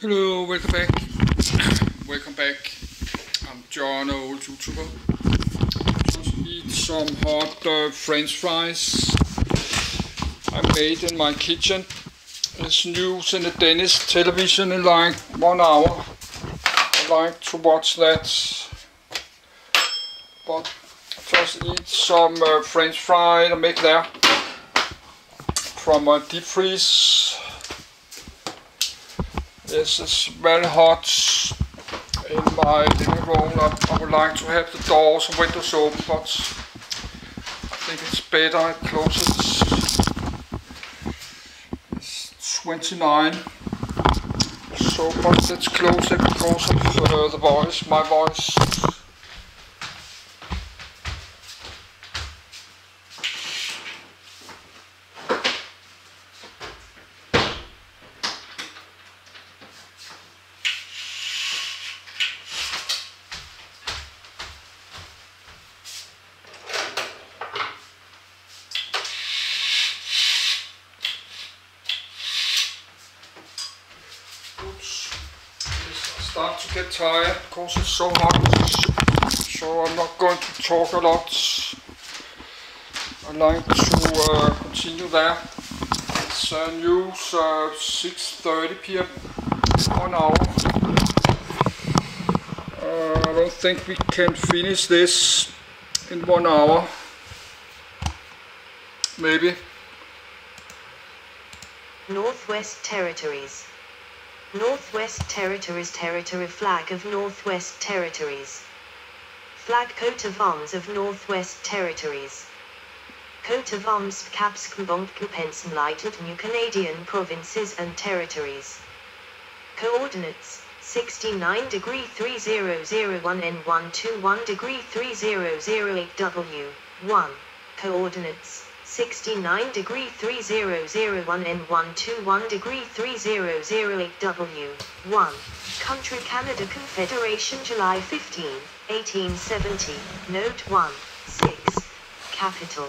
Hello, welcome back. welcome back. I'm John, old YouTuber. Just eat some hot uh, French fries I made in my kitchen. There's news in the Danish television in like one hour. I like to watch that. But just eat some uh, French fry I make there from a deep freeze. This is very hot in my living room. I, I would like to have the doors and windows open, but I think it's better I close it. It's 29. So, but let's close it because of uh, the voice, my voice. Oops. I start to get tired because it's so hot. So I'm not going to talk a lot. I'd like to uh, continue there. It's uh, news uh, 6.30 p.m. One hour. Uh, I don't think we can finish this in one hour. Maybe. Northwest Territories. Northwest Territories Territory Flag of Northwest Territories. Flag coat of arms of Northwest Territories. Coat of arms caps compensenlighted new Canadian provinces and territories. Coordinates 69 degree 3001 N 121 degree 3008 W 1. Coordinates 69 degree 3001 N 121 degree 3008 W 1. Country Canada Confederation July 15, 1870. Note 1. 6. Capital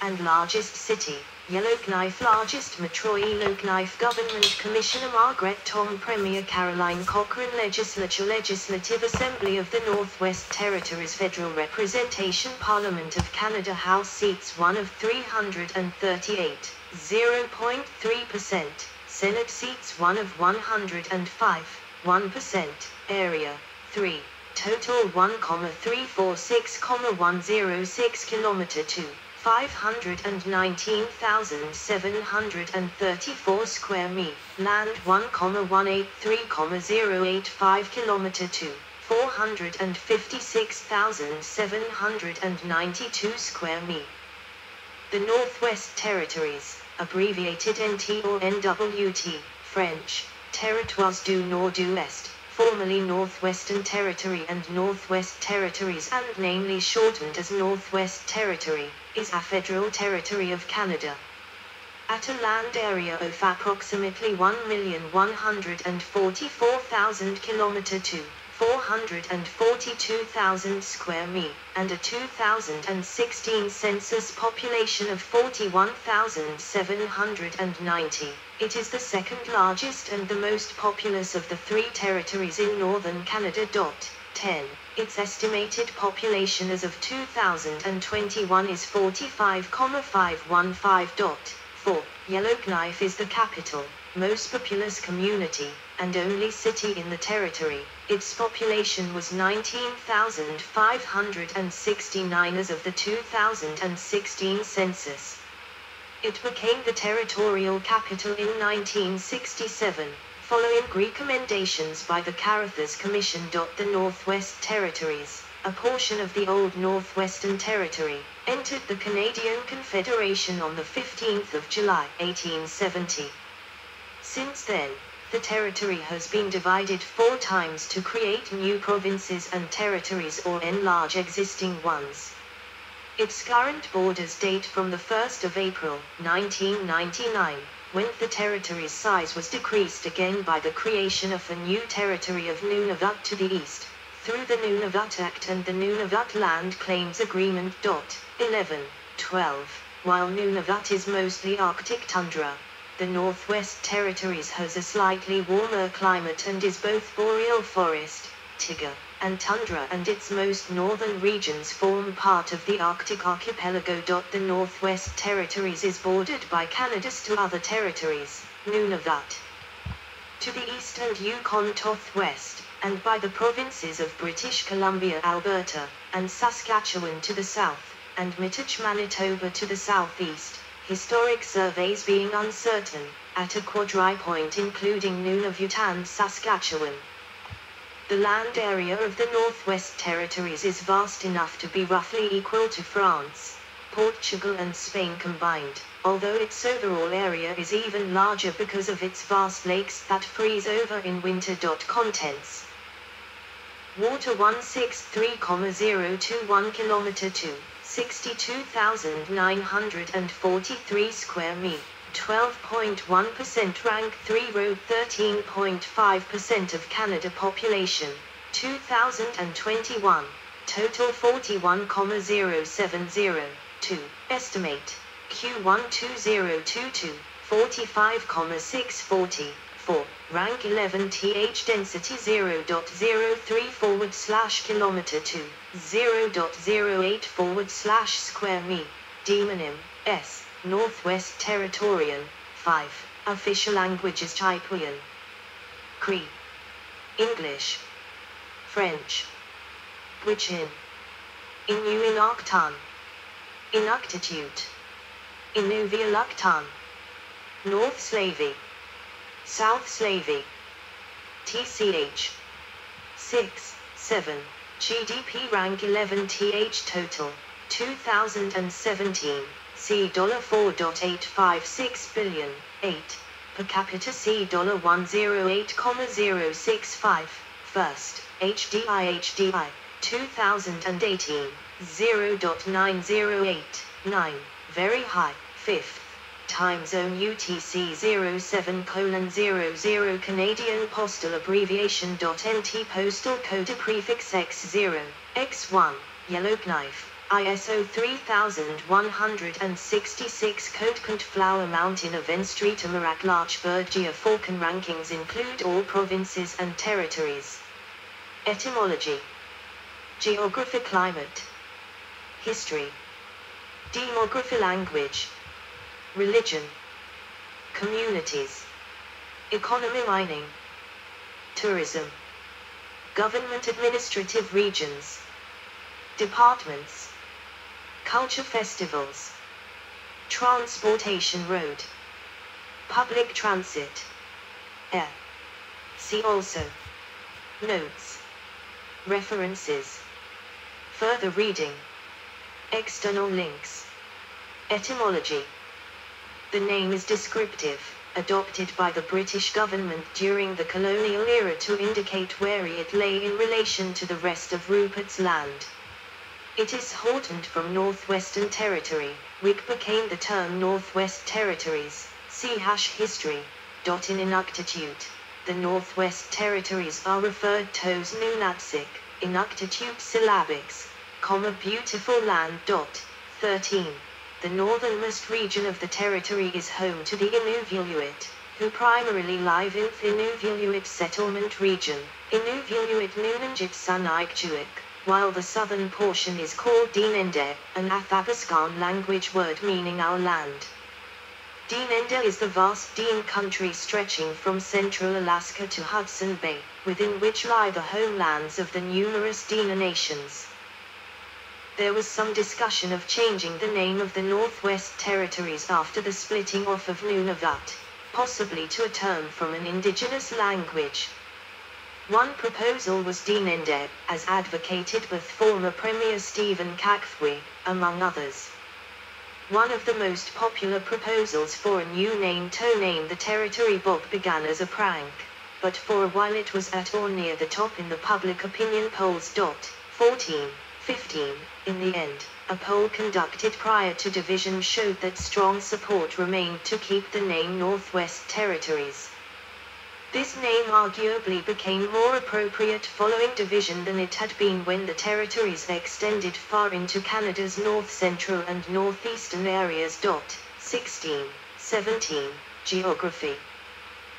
and largest city. Yellowknife largest metro Yellowknife Government Commissioner Margaret Thom Premier Caroline Cochrane Legislature Legislative Assembly of the Northwest Territories Federal Representation Parliament of Canada House seats 1 of 338 0.3% Senate seats 1 of 105 1% area 3 total 1,346,106 kilometer 2 519,734 square mi, land 1,183,085 kilometer to 456,792 square mi. The Northwest Territories, abbreviated NT or NWT, French, Territoires du Nord-Ouest, formerly Northwestern Territory and Northwest Territories and namely shortened as Northwest Territory, is a federal territory of Canada. At a land area of approximately 1,144,000 km to 442,000 square mi, and a 2016 census population of 41,790. It is the second largest and the most populous of the three territories in northern Canada. 10. Its estimated population as of 2021 is 45,515. 4. Yellowknife is the capital, most populous community, and only city in the territory. Its population was 19,569 as of the 2016 census. It became the territorial capital in 1967, following recommendations by the Carruthers Commission. The Northwest Territories, a portion of the old Northwestern Territory, entered the Canadian Confederation on the 15th of July 1870. Since then, the territory has been divided four times to create new provinces and territories or enlarge existing ones. Its current borders date from the 1st of April, 1999, when the territory's size was decreased again by the creation of a new territory of Nunavut to the east, through the Nunavut Act and the Nunavut Land Claims Agreement. 11, 12, while Nunavut is mostly Arctic tundra. The Northwest Territories has a slightly warmer climate and is both boreal forest, taiga, and tundra and its most northern regions form part of the Arctic archipelago. The Northwest Territories is bordered by Canada's two other territories, Nunavut to the east and Yukon to the west, and by the provinces of British Columbia, Alberta, and Saskatchewan to the south, and Mittich, Manitoba to the southeast, historic surveys being uncertain, at a quadripoint including Nunavut and Saskatchewan. The land area of the Northwest Territories is vast enough to be roughly equal to France, Portugal and Spain combined, although its overall area is even larger because of its vast lakes that freeze over in winter. Contents Water 163,021 km to 62,943 square mi, 12.1% rank 3 road 13.5% of Canada population, 2021, total 41,0702, estimate, Q1 2022, 45,640, 4, rank 11 th density 0.03 forward slash kilometer 2, 0.08 forward slash square mi, demonym, S, Northwest Territorian, 5, official languages Chipewyan, Cree, English, French, Gwich'in, Inuit Inuktitut, Inuvialuktun, North Slavey, South Slavey, TCH, 6, 7, GDP rank 11 TH total, 2017, C $4.856 billion, 8, per capita C $108,065, first, HDI HDI, 2018, 0.908, 9, very high, fifth, time zone UTC 07 colon 00 Canadian postal abbreviation .nt postal code prefix X0, X1, Yellowknife, ISO 3166 code Count Flower Mountain Event Street Amarak Larch Bird Falcon rankings include all provinces and territories. Etymology. Geography Climate. History. Demography Language. Religion. Communities. Economy Mining. Tourism. Government Administrative Regions. Departments Culture Festivals. Transportation Road. Public Transit. Air. See also. Notes. References. Further reading. External links. Etymology. The name is descriptive, adopted by the British government during the colonial era to indicate where it lay in relation to the rest of Rupert's land. It is shortened from Northwestern Territory, which became the term Northwest Territories, see hash history. Dot in Inuktitut. The Northwest Territories are referred to as Nunatsiaq, Inuktitut syllabics, comma beautiful land. Dot, 13. The northernmost region of the territory is home to the Inuvialuit, who primarily live in the Inuvialuit settlement region, Inuvialuit Nunanjit Sunaikchuik while the southern portion is called Denendeh, an Athabaskan language word meaning our land. Denendeh is the vast Dene country stretching from central Alaska to Hudson Bay, within which lie the homelands of the numerous Dene nations. There was some discussion of changing the name of the Northwest Territories after the splitting off of Nunavut, possibly to a term from an indigenous language. One proposal was Denendeh, as advocated by former Premier Stephen Kakfwi, among others. One of the most popular proposals for a new name to name the territory Bob began as a prank, but for a while it was at or near the top in the public opinion polls. 14, 15, in the end, a poll conducted prior to division showed that strong support remained to keep the name Northwest Territories. This name arguably became more appropriate following division than it had been when the territories extended far into Canada's north central and northeastern areas. 16, 17, Geography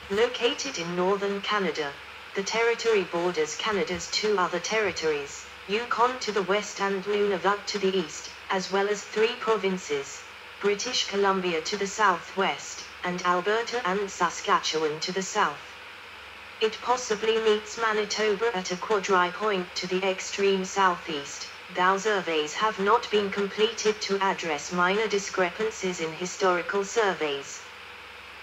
Located in northern Canada, the territory borders Canada's two other territories, Yukon to the west and Nunavut to the east, as well as three provinces, British Columbia to the southwest, and Alberta and Saskatchewan to the south. It possibly meets Manitoba at a quadri-point to the extreme southeast, though surveys have not been completed to address minor discrepancies in historical surveys.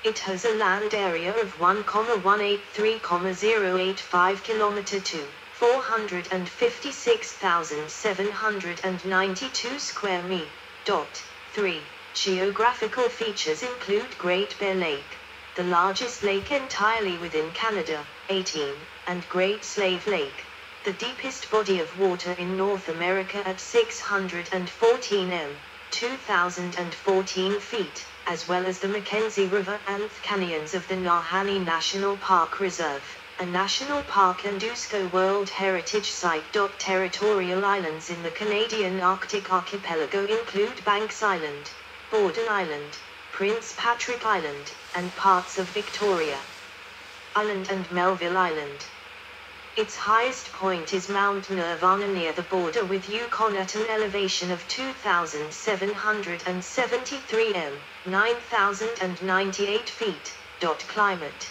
It has a land area of 1,183,085 km to 456,792 square mi. Dot 3. Geographical features include Great Bear Lake, the largest lake entirely within Canada, 18, and Great Slave Lake, the deepest body of water in North America at 614 m, 2014 feet as well as the Mackenzie River and canyons of the Nahanni National Park Reserve, a national park and UNESCO World Heritage Site. Territorial islands in the Canadian Arctic archipelago include Banks Island, Borden Island, Prince Patrick Island, and parts of Victoria Island and Melville Island. Its highest point is Mount Nirvana near the border with Yukon at an elevation of 2,773 m, 9,098 feet. Climate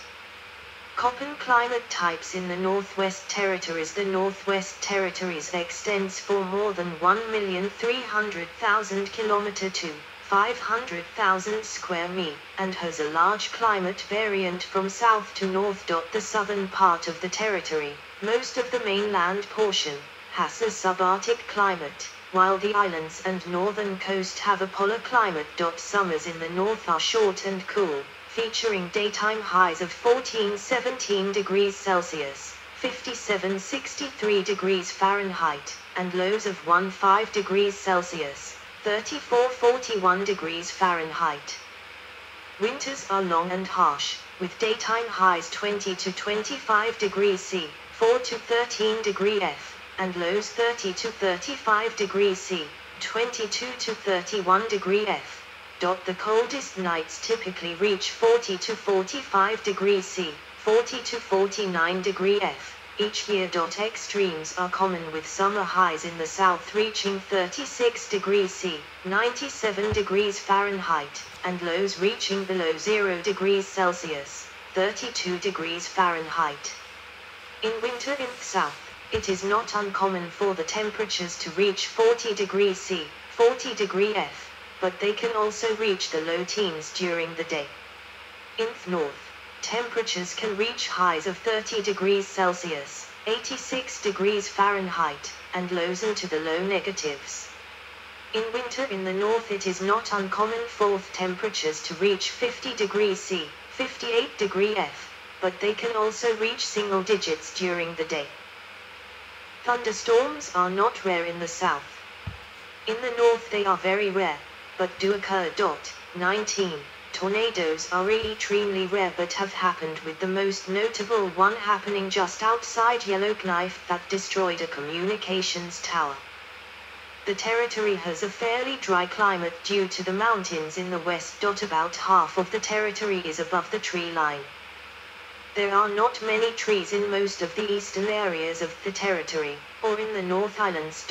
Köppen climate types in the Northwest Territories The Northwest Territories extends for more than 1,300,000 km to 500,000 square mi, and has a large climate variant from south to north. The southern part of the territory, most of the mainland portion, has a subarctic climate, while the islands and northern coast have a polar climate. Summers in the north are short and cool, featuring daytime highs of 14-17 degrees Celsius, 57-63 degrees Fahrenheit, and lows of 1-5 degrees Celsius, 34-41 degrees Fahrenheit. Winters are long and harsh, with daytime highs 20 to 25 degrees C, 4 to 13 degree F, and lows 30 to 35 degrees C, 22 to 31 degree F. The coldest nights typically reach 40 to 45 degrees C, 40 to 49 degree F each year. Extremes are common with summer highs in the south reaching 36 degrees C, 97 degrees Fahrenheit, and lows reaching below 0 degrees Celsius, 32 degrees Fahrenheit. In winter in the south, it is not uncommon for the temperatures to reach 40 degrees C, 40 degree F, but they can also reach the low teens during the day. In the north, temperatures can reach highs of 30 degrees Celsius, 86 degrees Fahrenheit, and lows into the low negatives. In winter in the north it is not uncommon for temperatures to reach 50 degrees C, 58 degree F, but they can also reach single digits during the day. Thunderstorms are not rare in the south. In the north they are very rare, but do occur. 19. Tornadoes are extremely rare but have happened with the most notable one happening just outside Yellowknife that destroyed a communications tower. The territory has a fairly dry climate due to the mountains in the west. About half of the territory is above the tree line. There are not many trees in most of the eastern areas of the territory, or in the North Islands.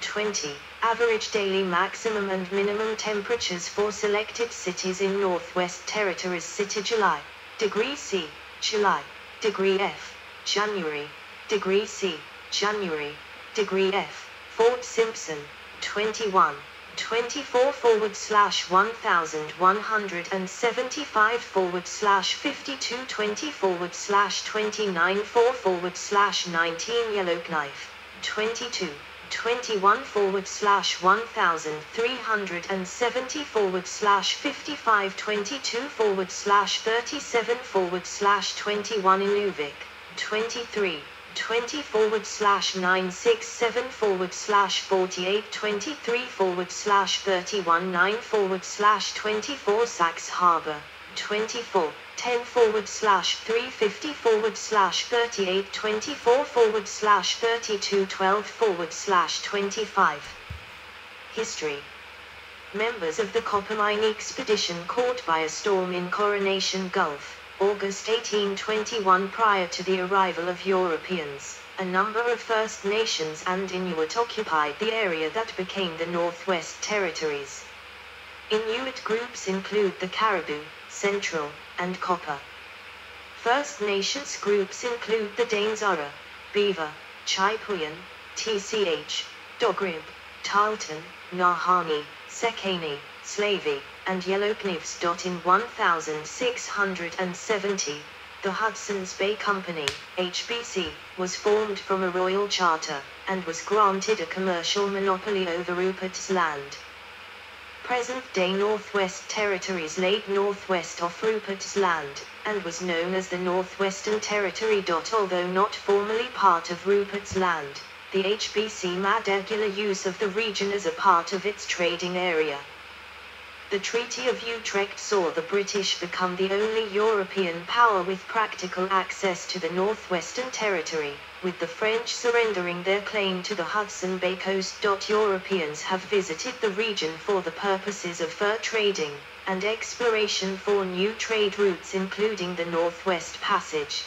20. Average daily maximum and minimum temperatures for selected cities in Northwest Territories City July, degree C, July, degree F, January, degree C, January, degree F, Fort Simpson, 21. 24 forward slash 1175 forward slash 52 20 forward slash 29 4 forward slash 19 Yellowknife 22 21 forward slash 1370 forward slash 55 22 forward slash 37 forward slash 21 Inuvik 23 20 forward slash 967 forward slash 48 23 forward slash 31 9 forward slash 24 Sachs Harbour 24 10 forward slash 350 forward slash 38 24 forward slash 32 12 forward slash 25 History members of the Coppermine expedition caught by a storm in Coronation Gulf, August 1821 prior to the arrival of Europeans. A number of First Nations and Inuit occupied the area that became the Northwest Territories. Inuit groups include the Caribou, Central, and Copper. First Nations groups include the Danesara, Beaver, Chipewyan, TCH, Dogrib, Tahltan, Nahanni, Sekani, Slavey, and Yellowknives. In 1670, the Hudson's Bay Company, HBC, was formed from a royal charter, and was granted a commercial monopoly over Rupert's Land. Present-day Northwest Territories laid northwest of Rupert's Land, and was known as the Northwestern Territory. Although not formally part of Rupert's Land, the HBC made regular use of the region as a part of its trading area. The Treaty of Utrecht saw the British become the only European power with practical access to the Northwestern Territory, with the French surrendering their claim to the Hudson Bay coast. Europeans have visited the region for the purposes of fur trading and exploration for new trade routes including the Northwest Passage.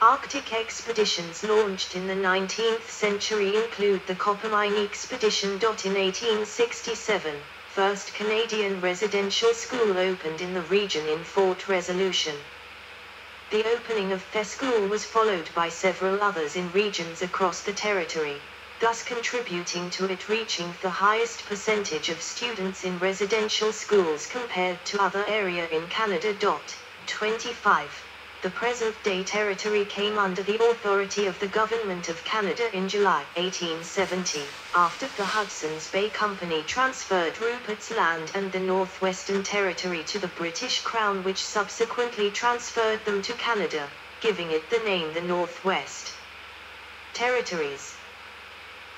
Arctic expeditions launched in the 19th century include the Coppermine Expedition. In 1867, first Canadian residential school opened in the region in Fort Resolution. The opening of the school was followed by several others in regions across the territory, thus contributing to it reaching the highest percentage of students in residential schools compared to other area in Canada. 25 the present-day territory came under the authority of the Government of Canada in July 1870, after the Hudson's Bay Company transferred Rupert's Land and the Northwestern Territory to the British Crown which subsequently transferred them to Canada, giving it the name the Northwest Territories.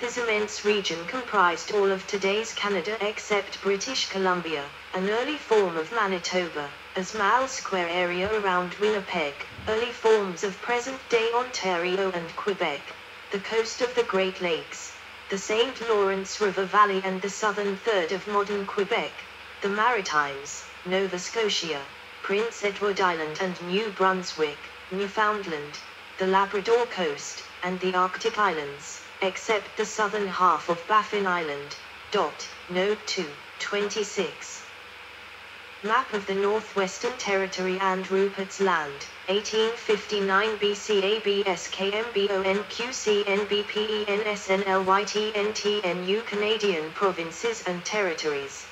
This immense region comprised all of today's Canada except British Columbia, an early form of Manitoba, as mile square area around Winnipeg, early forms of present-day Ontario and Quebec, the coast of the Great Lakes, the St. Lawrence River Valley and the southern third of modern Quebec, the Maritimes, Nova Scotia, Prince Edward Island and New Brunswick, Newfoundland, the Labrador coast, and the Arctic Islands, except the southern half of Baffin Island. Dot, note 2, 26. Map of the Northwestern Territory and Rupert's Land, 1859 BC ABSKMBONQCNBPENSNLYTNTNU Canadian Provinces and Territories.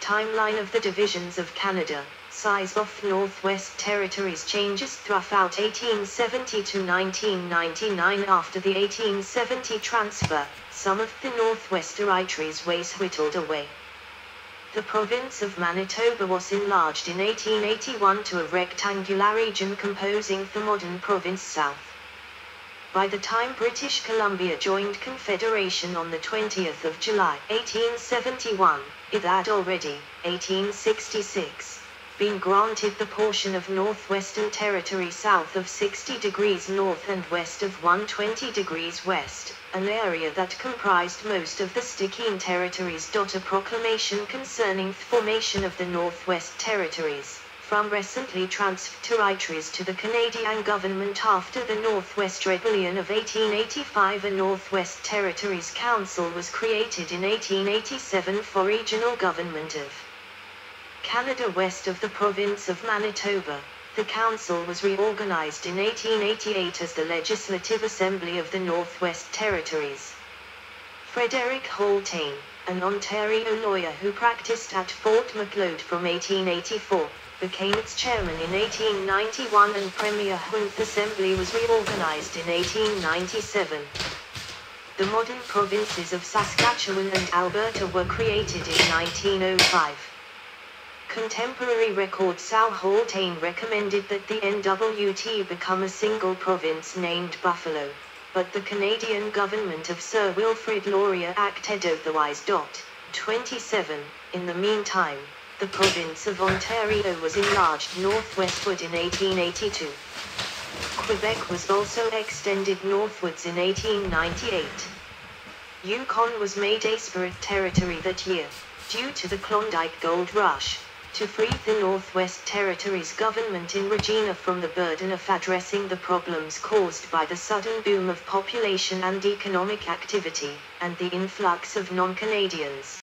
Timeline of the divisions of Canada. Size of Northwest Territories changes throughout 1870 to 1999 after the 1870 transfer. Some of the Northwest territories was whittled away. The province of Manitoba was enlarged in 1881 to a rectangular region composing the modern province south. By the time British Columbia joined Confederation on the 20th of July 1871, it had already, 1866, been granted the portion of Northwestern Territory south of 60 degrees north and west of 120 degrees west an area that comprised most of the Stikine territories. A proclamation concerning the formation of the Northwest Territories, from recently transferred territories to the Canadian government after the Northwest Rebellion of 1885. A Northwest Territories Council was created in 1887 for regional government of Canada west of the province of Manitoba. The council was reorganized in 1888 as the Legislative Assembly of the Northwest Territories. Frederick Haultain, an Ontario lawyer who practiced at Fort Macleod from 1884, became its chairman in 1891 and Premier Hunt Assembly was reorganized in 1897. The modern provinces of Saskatchewan and Alberta were created in 1905. Contemporary record Sal Haultain recommended that the NWT become a single province named Buffalo, but the Canadian government of Sir Wilfrid Laurier acted otherwise. 27. In the meantime, the province of Ontario was enlarged northwestward in 1882. Quebec was also extended northwards in 1898. Yukon was made a separate territory that year. due to the Klondike Gold Rush, to free the Northwest Territories government in Regina from the burden of addressing the problems caused by the sudden boom of population and economic activity, and the influx of non-Canadians.